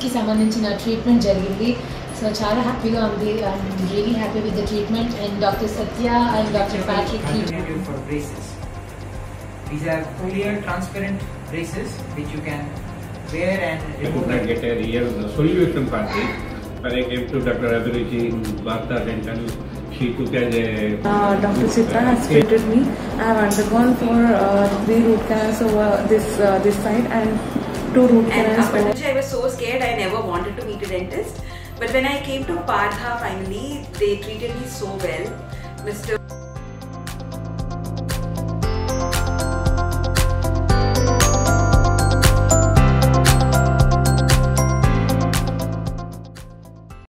కి సంబంధించిన ట్రీట్మెంట్ జరిగింది సో చాలా హ్యాపీగా ఉంది I'm really happy with the treatment and doctor Satya and doctor Patrick alternative for braces. These are clear, transparent braces which you can wear and I remove. could not get a real solution for this. When I came to Dr. Abhiruchi in Bharta Dental, she took as a Uh, Dr. Chitra has treated me. I have undergone for uh, three root canals over this uh, this side and two root up I was so scared, I never wanted to meet a dentist. But when I came to Partha finally, they treated me so well. Mr.